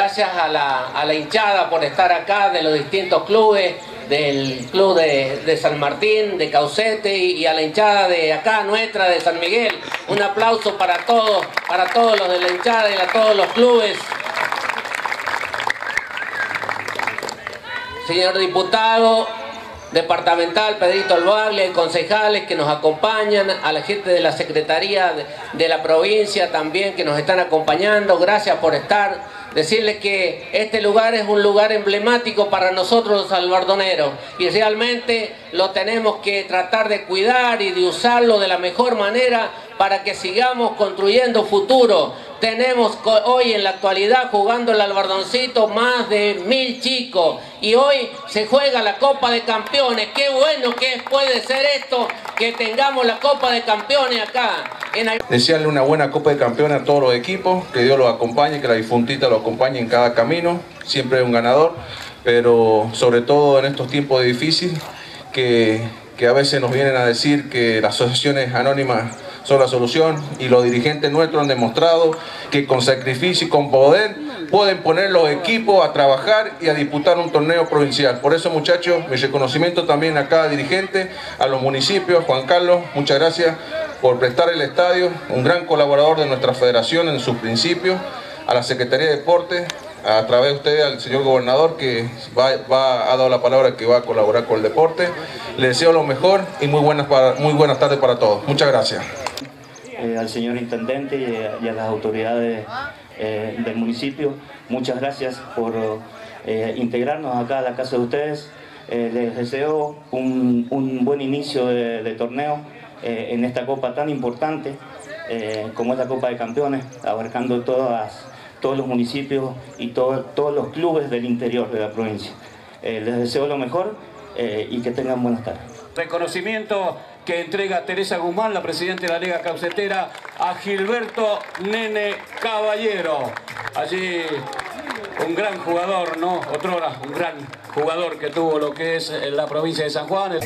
Gracias a la, hinchada por estar acá de los distintos clubes, del club de, San Martín, de Caucete y, a la hinchada de acá nuestra de San Miguel. Un aplauso para todos, para todos los de la hinchada y a todos los clubes. Señor diputado, departamental, Pedrito Albagle, concejales que nos acompañan, a la gente de la Secretaría de, la provincia también que nos están acompañando, gracias por estar. Decirles que este lugar es un lugar emblemático para nosotros los albardoneros y realmente lo tenemos que tratar de cuidar y de usarlo de la mejor manera para que sigamos construyendo futuro. Tenemos hoy en la actualidad jugando el albardoncito más de mil chicos y hoy se juega la Copa de Campeones. Qué bueno que puede ser esto, que tengamos la Copa de Campeones acá. Desearle una buena Copa de Campeones a todos los equipos, que Dios los acompañe, que la difuntita lo acompañe en cada camino, siempre es un ganador, pero sobre todo en estos tiempos difíciles que, que a veces nos vienen a decir que las asociaciones anónimas son la solución y los dirigentes nuestros han demostrado que con sacrificio y con poder pueden poner los equipos a trabajar y a disputar un torneo provincial. Por eso muchachos, mi reconocimiento también a cada dirigente, a los municipios, Juan Carlos, muchas gracias por prestar el estadio, un gran colaborador de nuestra federación en sus principios, a la Secretaría de Deportes, a través de usted al señor gobernador que va, ha dado la palabra que va a colaborar con el deporte. Le deseo lo mejor y muy buenas, muy buenas tardes para todos. Muchas gracias. Eh, al señor intendente y, a las autoridades eh, del municipio, muchas gracias por eh, integrarnos acá a la casa de ustedes. les deseo un, buen inicio de, torneo en esta copa tan importante como es la Copa de Campeones, abarcando todas todos los municipios y todos los clubes del interior de la provincia. les deseo lo mejor y que tengan buenas tardes. Reconocimiento que entrega Teresa Guzmán, la presidenta de la Liga Caucetera, a Gilberto Nene Caballero. Allí un gran jugador, ¿no? Otro un gran jugador que tuvo lo que es la provincia de San Juan.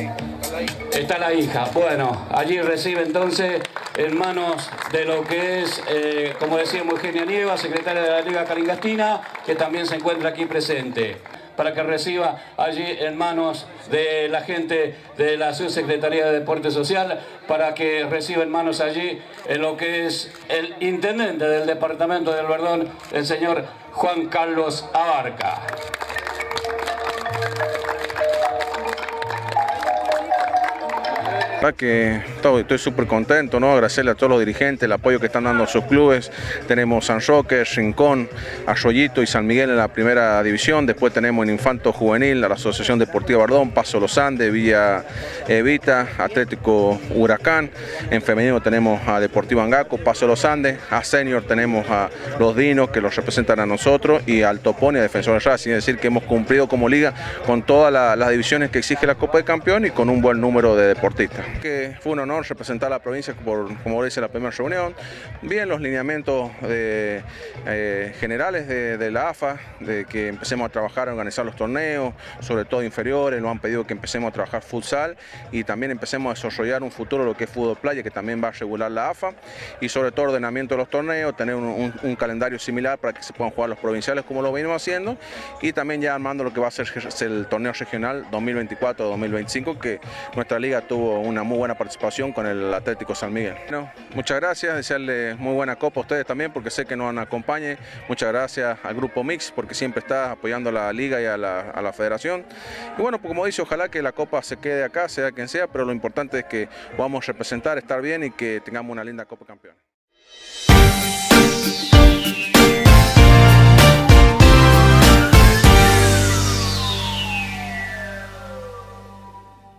Está la hija. Bueno, allí recibe entonces en manos de lo que es, eh, como decíamos, Eugenia Nieva, secretaria de la Liga Caringastina, que también se encuentra aquí presente para que reciba allí en manos de la gente de la Subsecretaría de Deporte Social, para que reciba en manos allí en lo que es el intendente del departamento del Verdón, el señor Juan Carlos Abarca. Que estoy súper contento, ¿no? Agradecerle a todos los dirigentes el apoyo que están dando a sus clubes. Tenemos San Roque, Rincón, Arroyito y San Miguel en la primera división. Después tenemos en Infanto Juvenil a la Asociación Deportiva Bardón, Paso Los Andes, Villa Evita, Atlético Huracán. En femenino tenemos a Deportivo Angaco, Paso Los Andes. A Senior tenemos a los Dinos que los representan a nosotros y al Topón y a Defensor de Racing. Es decir, que hemos cumplido como liga con todas las divisiones que exige la Copa de Campeón y con un buen número de deportistas que fue un honor representar a la provincia por, como dice, la primera reunión. Bien los lineamientos de, eh, generales de, la AFA, de que empecemos a trabajar, a organizar los torneos, sobre todo inferiores, nos han pedido que empecemos a trabajar futsal y también empecemos a desarrollar un futuro lo que es fútbol playa, que también va a regular la AFA, y sobre todo ordenamiento de los torneos, tener un, calendario similar para que se puedan jugar los provinciales como lo venimos haciendo, y también ya armando lo que va a ser el torneo regional 2024-2025, que nuestra liga tuvo una muy buena participación con el Atlético San Miguel. muchas gracias, desearle muy buena copa a ustedes también porque sé que nos acompañen. Muchas gracias al Grupo Mix porque siempre está apoyando la liga y a la, federación. Y bueno, pues como dice, ojalá que la copa se quede acá, quien sea, pero lo importante es que podamos representar, estar bien y que tengamos una linda Copa Campeón.